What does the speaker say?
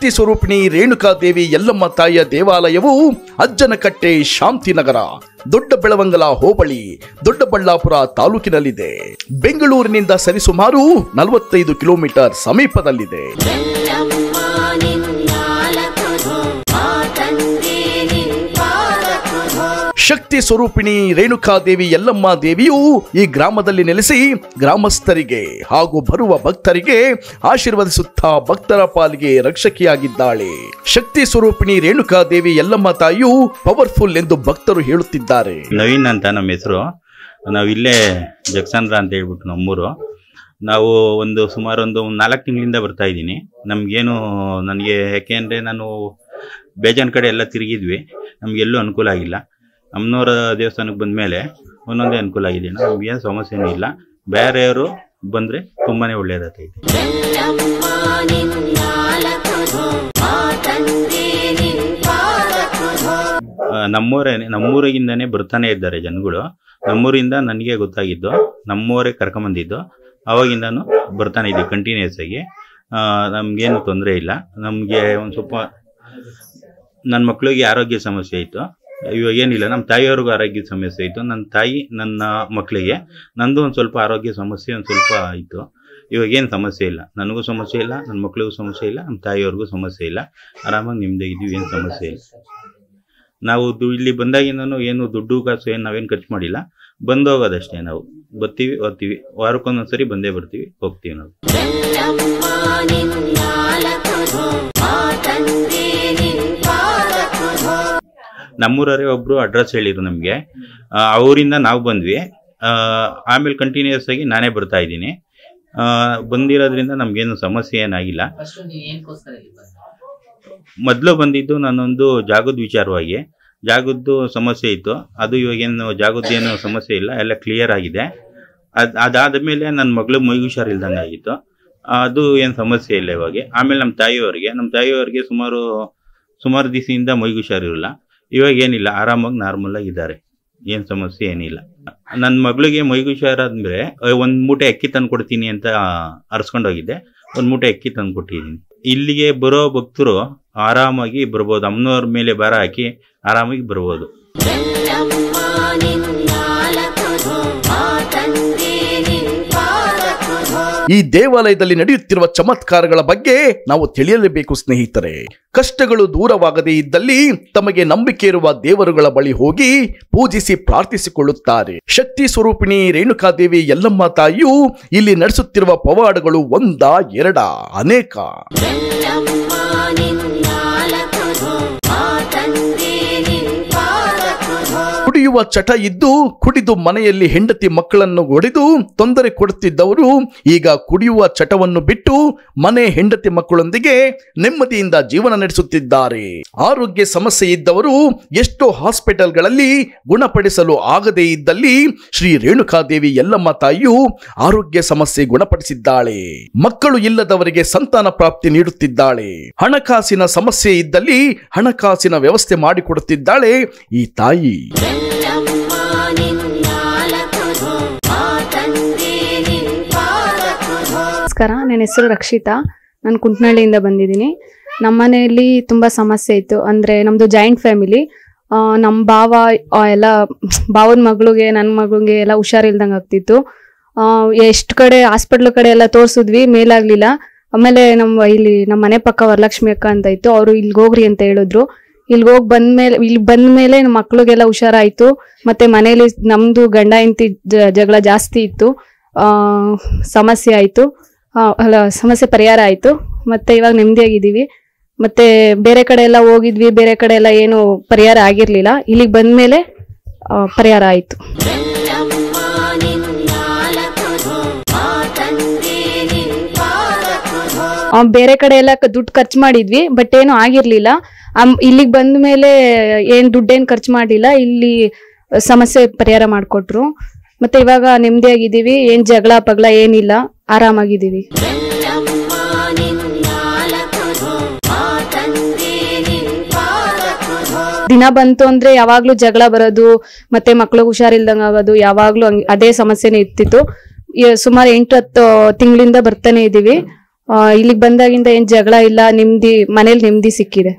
ಶಕ್ತಿ ಸ್ವರೂಪಿಣಿ ರೇಣುಕಾದೇವಿ ಯಲ್ಲಮ್ಮ ತಾಯಿಯ ದೇವಾಲಯವು ಅಜ್ಜನಕಟ್ಟೆ ಶಾಂತಿನಗರ ದೊಡ್ಡ ಬೆಳವಂಗಲ ಹೋಬಳಿ, ದೊಡ್ಡಬಳ್ಳಾಪುರ ತಾಲೂಕಿನಲ್ಲಿದೆ. ಬೆಂಗಳೂರಿನಿಂದ ಸರಿಸುಮಾರು ನಲವತ್ತೈದು ಕಿಲೋಮೀಟರ್ ಸಮೀಪದಲ್ಲಿದೆ. ಶಕ್ತಿ ಸ್ವರೂಪಿಣಿ ರೇಣುಕಾದೇವಿ ಯಲ್ಲಮ್ಮ ದೇವಿಯು ಈ ಗ್ರಾಮದಲ್ಲಿ ನೆಲೆಸಿ ಗ್ರಾಮಸ್ಥರಿಗೆ ಹಾಗೂ ಬರುವ ಭಕ್ತರಿಗೆ ಆಶೀರ್ವದಿಸುತ್ತಾ ಭಕ್ತರ ಪಾಲಿಗೆ ರಕ್ಷಕಿಯಾಗಿದ್ದಾಳೆ. ಶಕ್ತಿ ಸ್ವರೂಪಿಣಿ ರೇಣುಕಾದೇವಿ ಯಲ್ಲಮ್ಮ ತಾಯಿಯು ಪವರ್ಫುಲ್ ಎಂದು ಭಕ್ತರು ಹೇಳುತ್ತಿದ್ದಾರೆ. ನವೀನ್ ಅಂತ ನಮ್ಮ ಹೆಸರು. ನಾವು ಇಲ್ಲೇ ಜಗಸಂದ್ರ ಅಂತ ಹೇಳ್ಬಿಟ್ಟು ನಮ್ಮೂರು. ನಾವು ಒಂದು ಸುಮಾರು ಒಂದು ನಾಲ್ಕು ತಿಂಗಳಿಂದ ಬರ್ತಾ ಇದ್ದೀನಿ. ನಮಗೇನು, ನನಗೆ ಯಾಕೆ ಅಂದರೆ ನಾನು ಬೇಜಾನ್ ಕಡೆ ಎಲ್ಲ ತಿರುಗಿದ್ವಿ. ನಮಗೆಲ್ಲೂ ಅನುಕೂಲ ಆಗಿಲ್ಲ. ಅಮ್ಮನವರ ದೇವಸ್ಥಾನಕ್ಕೆ ಬಂದ ಮೇಲೆ ಒಂದೊಂದೇ ಅನುಕೂಲ ಆಗಿದೆ. ನಮಗೇನು ಸಮಸ್ಯೆನೂ ಇಲ್ಲ. ಬೇರೆಯವರು ಬಂದರೆ ತುಂಬಾ ಒಳ್ಳೆಯದಾಗ್ತೈತೆ ಎಲ್ಲಮ್ಮ ನಿನ್ನಾಲಕುದು ಆ ತಂದೆ ನಿನ್ಪಾದಕುದು ಆ, ನಮ್ಮೂರೇ ನಮ್ಮೂರಿಗಿಂದನೇ ಬರ್ತಾನೆ ಇದ್ದಾರೆ ಜನಗಳು. ನಮ್ಮೂರಿಂದ ನನಗೆ ಗೊತ್ತಾಗಿದ್ದು ನಮ್ಮೂರೇ ಕರ್ಕೊಂಬಂದಿದ್ದು ಅವಾಗಿಂದನೂ ಬರ್ತಾನೆ ಇದ್ದೀವಿ ಕಂಟಿನ್ಯೂಸ್ ಆಗಿ. ನಮ್ಗೇನು ತೊಂದರೆ ಇಲ್ಲ. ನಮಗೆ ಒಂದು ಸ್ವಲ್ಪ ನನ್ನ ಮಕ್ಕಳಿಗೆ ಆರೋಗ್ಯ ಸಮಸ್ಯೆ ಇತ್ತು. ಇವಾಗ ಏನಿಲ್ಲ ನಮ್ಮ ತಾಯಿಯವ್ರಿಗೂ ಆರೋಗ್ಯ ಸಮಸ್ಯೆ ಇತ್ತು. ನನ್ನ ತಾಯಿ, ನನ್ನ ಮಕ್ಕಳಿಗೆ ನಂದು ಒಂದು ಸ್ವಲ್ಪ ಆರೋಗ್ಯ ಸಮಸ್ಯೆ, ಒಂದು ಸ್ವಲ್ಪ ಇತ್ತು. ಇವಾಗ ಏನು ಸಮಸ್ಯೆ ಇಲ್ಲ. ನನಗೂ ಸಮಸ್ಯೆ ಇಲ್ಲ ನನ್ನ ಮಕ್ಕಳಿಗೂ ಸಮಸ್ಯೆ ಇಲ್ಲ ನಮ್ಮ ತಾಯಿಯವ್ರಿಗೂ ಸಮಸ್ಯೆ ಇಲ್ಲ. ಆರಾಮಾಗಿ ನಿಮ್ದಾಗಿದ್ದೀವಿ ಏನು ಸಮಸ್ಯೆ ಇಲ್ಲ. ನಾವು ಇಲ್ಲಿ ಬಂದಾಗಿಂದನು ಏನು ದುಡ್ಡು, ಕಾಸು, ಏನು ನಾವೇನು ಖರ್ಚು ಮಾಡಿಲ್ಲ. ಬಂದು ಹೋಗೋದಷ್ಟೇ ನಾವು. ಬರ್ತೀವಿ ಹೋಗ್ತೀವಿ ವಾರಕ್ಕೊಂದೊಂದ್ಸರಿ ಬಂದೇ ಬರ್ತೀವಿ, ಹೋಗ್ತೀವಿ ನಾವು. ನಮ್ಮೂರವರೇ ಒಬ್ರು ಅಡ್ರೆಸ್ ಹೇಳಿದ್ರು ನಮಗೆ. ಅವರಿಂದ ನಾವು ಬಂದ್ವಿ. ಆಮೇಲೆ ಕಂಟಿನ್ಯೂಸ್ ಆಗಿ ನಾನೇ ಬರ್ತಾ ಇದ್ದೀನಿ. ಆ, ಬಂದಿರೋದ್ರಿಂದ ನಮ್ಗೇನು ಸಮಸ್ಯೆ ಏನಾಗಿಲ್ಲ. ಮೊದ್ಲು ಬಂದಿದ್ದು ನಾನೊಂದು ಜಾಗದ ವಿಚಾರವಾಗಿ. ಜಾಗದ್ದು ಸಮಸ್ಯೆ ಇತ್ತು. ಅದು ಇವಾಗೇನು ಜಾಗದ್ದೇನು ಸಮಸ್ಯೆ ಇಲ್ಲ. ಎಲ್ಲ ಕ್ಲಿಯರ್ ಆಗಿದೆ. ಅದು ಅದಾದಮೇಲೆ ನನ್ನ ಮಗಳು ಮೈ ಹುಷಾರಿಲ್ದಂಗೆ ಆಗಿತ್ತು. ಅದು ಏನು ಸಮಸ್ಯೆ ಇಲ್ಲ ಇವಾಗ. ಆಮೇಲೆ ನಮ್ಮ ತಾಯಿಯವರಿಗೆ. ನಮ್ಮ ತಾಯಿಯವರಿಗೆ ಸುಮಾರು ಸುಮಾರು ದಿವಸದಿಂದ ಮೈ ಹುಷಾರಿರಲ್ಲ ಇವಾಗ ಏನಿಲ್ಲ, ಆರಾಮಾಗಿ ನಾರ್ಮಲ್ ಆಗಿದ್ದಾರೆ ಏನು ಸಮಸ್ಯೆ ಏನಿಲ್ಲ. ನನ್ನ ಮಗಳಿಗೆ ಮೈ ಹುಷಾರಾದ್ಮೇಲೆ ಒಂದು ಮೂಟೆ ಅಕ್ಕಿ ತಂದು ಕೊಡ್ತೀನಿ ಅಂತ ಅರ್ಸ್ಕೊಂಡೋಗಿದ್ದೆ ಒಂದು ಮೂಟೆ ಅಕ್ಕಿ ತಂದು ಕೊಟ್ಟಿದ್ದೀನಿ ಇಲ್ಲಿಗೆ ಬರೋ ಭಕ್ತರು ಆರಾಮಾಗಿ ಬರ್ಬೋದು. ಅಮ್ಮನವ್ರ ಮೇಲೆ ಭಾರ ಹಾಕಿ ಆರಾಮಾಗಿ ಬರ್ಬೋದು. ಈ ದೇವಾಲಯದಲ್ಲಿ ನಡೆಯುತ್ತಿರುವ ಚಮತ್ಕಾರಗಳ ಬಗ್ಗೆ ನಾವು ತಿಳಿಯಲೇಬೇಕು, ಸ್ನೇಹಿತರೆ. ಕಷ್ಟಗಳು ದೂರವಾಗದೇ ಇದ್ದಲ್ಲಿ ತಮಗೆ ನಂಬಿಕೆ ಇರುವ ದೇವರುಗಳ ಬಳಿ ಹೋಗಿ ಪೂಜಿಸಿ ಪ್ರಾರ್ಥಿಸಿಕೊಳ್ಳುತ್ತಾರೆ. ಶಕ್ತಿ ಸ್ವರೂಪಿಣಿ ರೇಣುಕಾದೇವಿ ಯಲ್ಲಮ್ಮ ತಾಯಿಯು ಇಲ್ಲಿ ನಡೆಸುತ್ತಿರುವ ಪವಾಡಗಳು ಒಂದ ಎರಡ? ಅನೇಕ. ಕುಡಿಯುವ ಚಟ ಇದ್ದು ಕುಡಿದು ಮನೆಯಲ್ಲಿ ಹೆಂಡತಿ ಮಕ್ಕಳನ್ನು ಒಡೆದು ತೊಂದರೆ ಕೊಡುತ್ತಿದ್ದವರು ಈಗ ಕುಡಿಯುವ ಚಟವನ್ನು ಬಿಟ್ಟು ಮನೆ ಹೆಂಡತಿ ಮಕ್ಕಳೊಂದಿಗೆ ನೆಮ್ಮದಿಯಿಂದ ಜೀವನ ನಡೆಸುತ್ತಿದ್ದಾರೆ. ಆರೋಗ್ಯ ಸಮಸ್ಯೆ ಇದ್ದವರು ಎಷ್ಟೋ ಹಾಸ್ಪಿಟಲ್ಗಳಲ್ಲಿ ಗುಣಪಡಿಸಲು ಆಗದೇ ಇದ್ದಲ್ಲಿ ಶ್ರೀ ರೇಣುಕಾದೇವಿ ಯಲ್ಲಮ್ಮ ತಾಯಿಯು ಆರೋಗ್ಯ ಸಮಸ್ಯೆ ಗುಣಪಡಿಸಿದ್ದಾಳೆ. ಮಕ್ಕಳು ಇಲ್ಲದವರಿಗೆ ಸಂತಾನ ಪ್ರಾಪ್ತಿ ನೀಡುತ್ತಿದ್ದಾಳೆ. ಹಣಕಾಸಿನ ಸಮಸ್ಯೆ ಇದ್ದಲ್ಲಿ ಹಣಕಾಸಿನ ವ್ಯವಸ್ಥೆ ಮಾಡಿಕೊಡುತ್ತಿದ್ದಾಳೆ ಈ ತಾಯಿ. ನಮಸ್ಕಾರ, ನನ್ನ ಹೆಸರು ರಕ್ಷಿತಾ. ನಾನು ಕುಂಟ್ನಹಳ್ಳಿಯಿಂದ ಬಂದಿದ್ದೀನಿ. ನಮ್ಮ ಮನೆಯಲ್ಲಿ ತುಂಬ ಸಮಸ್ಯೆ ಇತ್ತು. ಅಂದರೆ ನಮ್ಮದು ಜಾಯಿಂಟ್ ಫ್ಯಾಮಿಲಿ ನಮ್ಮ ಭಾವ ಎಲ್ಲ ಭಾವನ ಮಗಳಿಗೆ ನನ್ನ ಮಗಳಿಗೆ ಎಲ್ಲ ಹುಷಾರಿಲ್ದಂಗೆ ಆಗ್ತಿತ್ತು. ಎಷ್ಟು ಕಡೆ ಹಾಸ್ಪಿಟ್ಲ್ ಕಡೆ ಎಲ್ಲ ತೋರಿಸಿದ್ವಿ, ಮೇಲಾಗಲಿಲ್ಲ. ಆಮೇಲೆ ನಮ್ಮ ಇಲ್ಲಿ ನಮ್ಮ ಮನೆ ಪಕ್ಕ ವರಲಕ್ಷ್ಮಿ ಅಕ್ಕ ಅಂತ ಇತ್ತು. ಅವರು ಇಲ್ಲಿಗೆ ಹೋಗ್ರಿ ಅಂತ ಹೇಳಿದ್ರು. ಇಲ್ಲಿಗೆ ಹೋಗಿ ಬಂದ್ಮೇಲೆ ಇಲ್ಲಿ ಬಂದ್ಮೇಲೆ ನಮ್ಮ ಮಕ್ಳಿಗೆಲ್ಲ ಹುಷಾರಾಯಿತು. ಮತ್ತೆ ಮನೇಲಿ ನಮ್ದು ಗಂಡ ಹೆಂಡತಿ ಜಗಳ ಜಾಸ್ತಿ ಇತ್ತು. ಆ, ಸಮಸ್ಯೆ ಆಯ್ತು. ಅಲ್ಲ ಸಮಸ್ಯೆ ಪರಿಹಾರ ಆಯಿತು. ಮತ್ತೆ ಇವಾಗ ನೆಮ್ಮದಿಯಾಗಿದ್ದೀವಿ. ಮತ್ತೆ ಬೇರೆ ಕಡೆ ಎಲ್ಲ ಹೋಗಿದ್ವಿ. ಬೇರೆ ಕಡೆ ಎಲ್ಲ ಏನು ಪರಿಹಾರ ಆಗಿರ್ಲಿಲ್ಲ. ಇಲ್ಲಿಗೆ ಬಂದ ಮೇಲೆ ಪರಿಹಾರ ಆಯಿತು. ಬೇರೆ ಕಡೆ ಎಲ್ಲ ದುಡ್ಡು ಖರ್ಚು ಮಾಡಿದ್ವಿ ಬಟ್ ಏನು ಆಗಿರ್ಲಿಲ್ಲ. ಇಲ್ಲಿಗೆ ಬಂದ ಮೇಲೆ ಏನ್ ದುಡ್ಡೇನು ಖರ್ಚು ಮಾಡಿಲ್ಲ ಇಲ್ಲಿ ಸಮಸ್ಯೆ ಪರಿಹಾರ ಮಾಡಿಕೊಟ್ರು. ಮತ್ತೆ ಇವಾಗ ನೆಮ್ಮದಿಯಾಗಿದ್ದೀವಿ, ಏನ್ ಜಗಳ ಪಗಳ ಏನಿಲ್ಲ, ಆರಾಮಾಗಿದ್ದೀವಿ. ದಿನ ಬಂತು ಅಂದ್ರೆ ಯಾವಾಗ್ಲೂ ಜಗಳ ಬರೋದು, ಮತ್ತೆ ಮಕ್ಳಿಗೆ ಹುಷಾರಿಲ್ದಂಗ ಆಗೋದು, ಯಾವಾಗ್ಲೂ ಅದೇ ಸಮಸ್ಯೆನೇ ಇರ್ತಿತ್ತು. ಸುಮಾರು ಎಂಟು ಹತ್ತು ತಿಂಗಳಿಂದ ಬರ್ತಾನೆ ಇದೀವಿ ಇಲ್ಲಿಗೆ ಬಂದಾಗಿಂದ ಏನ್ ಜಗಳ ಇಲ್ಲ ನೆಮ್ಮದಿ ಮನೇಲಿ ನೆಮ್ಮದಿ ಸಿಕ್ಕಿದೆ.